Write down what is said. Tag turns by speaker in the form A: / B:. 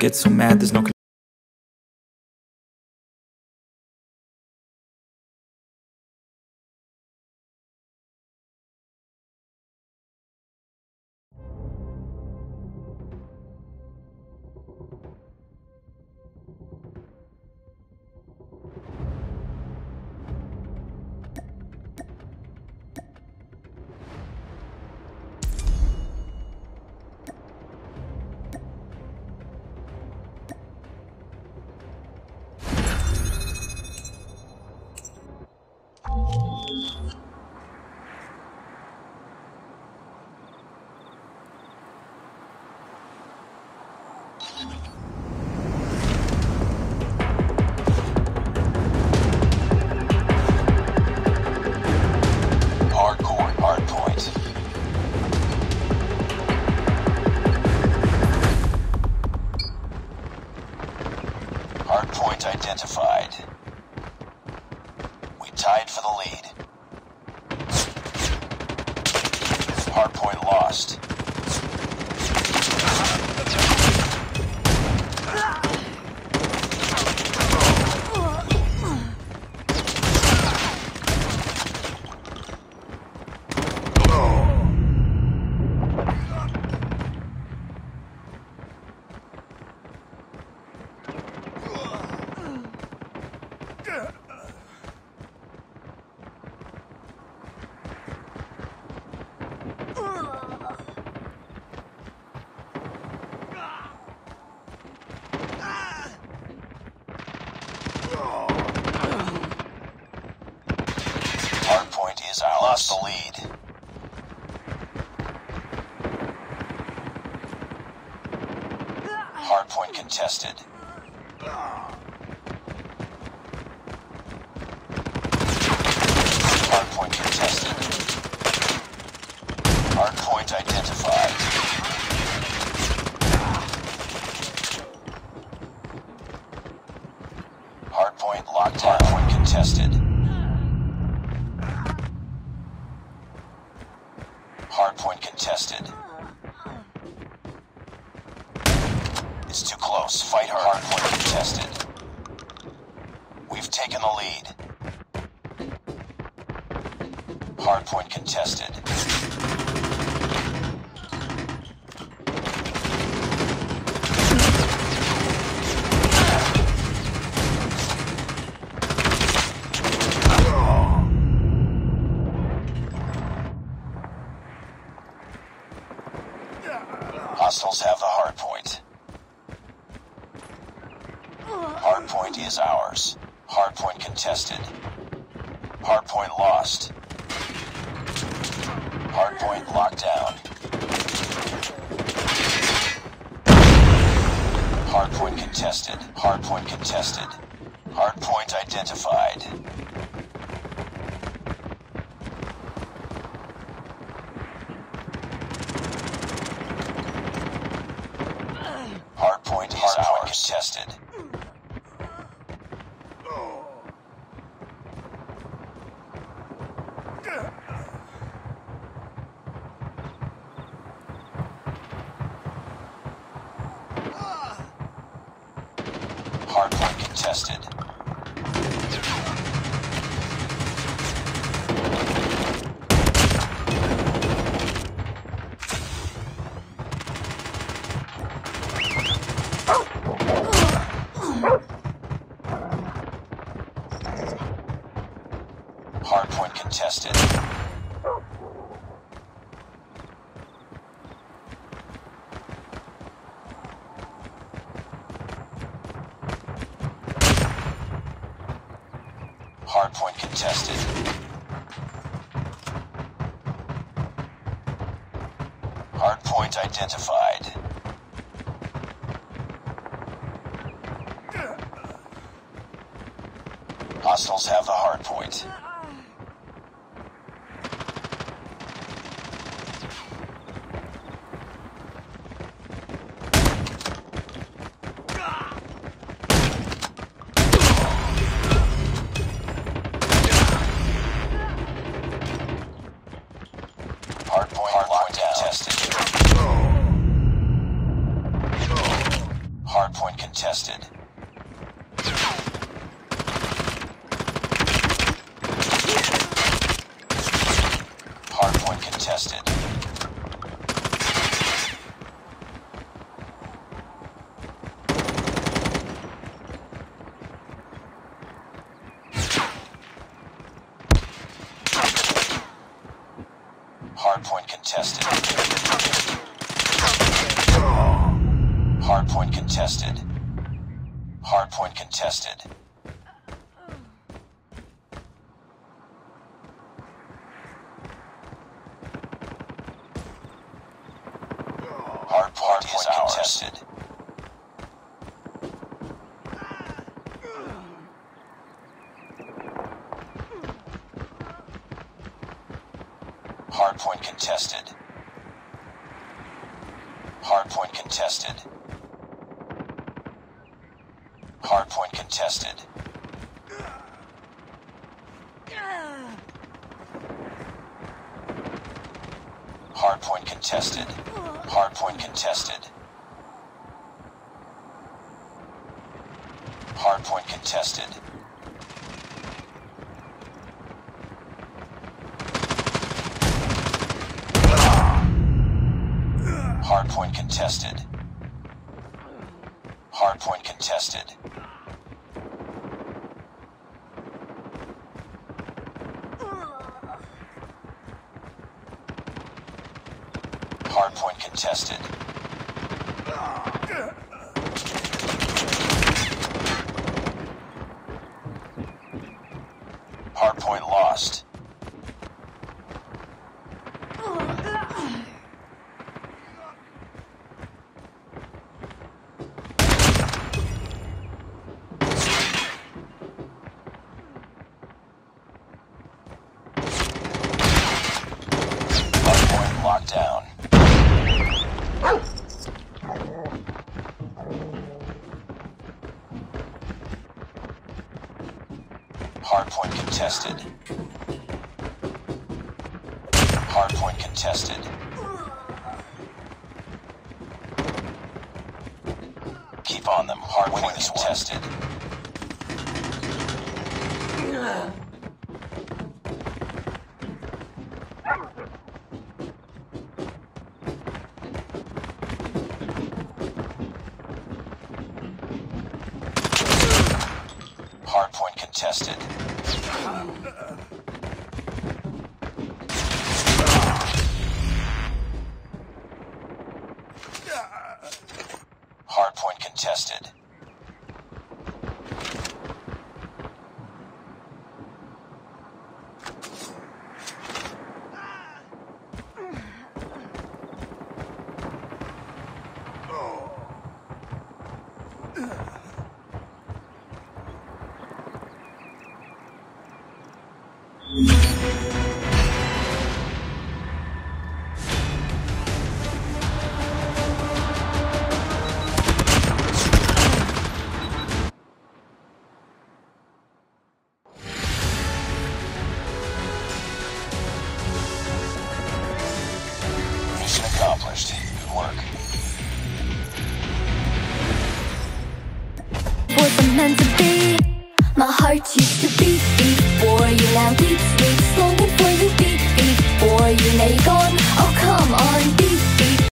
A: get so mad, there's no
B: Hardpoint identified. We tied for the lead. Hardpoint lost. Lost the lead. Hardpoint contested. Hardpoint contested. Hardpoint identified. Hardpoint locked down. Hardpoint contested. Hardpoint contested. It's too close. Fight hard. Hardpoint contested. We've taken the lead. Hardpoint contested. Hostiles have the hardpoint. Hardpoint is ours. Hardpoint contested. Hardpoint lost. Hardpoint locked down. Hardpoint contested. Hardpoint contested. Hardpoint identified. Hardpoint is ours. contested. Hardpoint contested. Hardpoint contested. Hardpoint contested. Hardpoint identified. Hostiles have the hardpoint. Hardpoint contested. Hardpoint contested. Hardpoint contested. Hardpoint contested. Hardpoint contested. Hardpoint is contested. Hardpoint contested. Hardpoint contested. Hardpoint contested. Hardpoint contested. Hardpoint contested. Hardpoint contested. Hardpoint contested. Hardpoint contested. Hardpoint contested. Hardpoint lost. Hardpoint locked down. Hardpoint contested. Hardpoint contested. Keep on them. Hardpoint contested. Contested. didn't work.
C: Wasn't meant to be. My heart used to beat, beat for you. Now beat, beat, longing for you, beat, beat for you. Now you're gone. Oh come on, beat.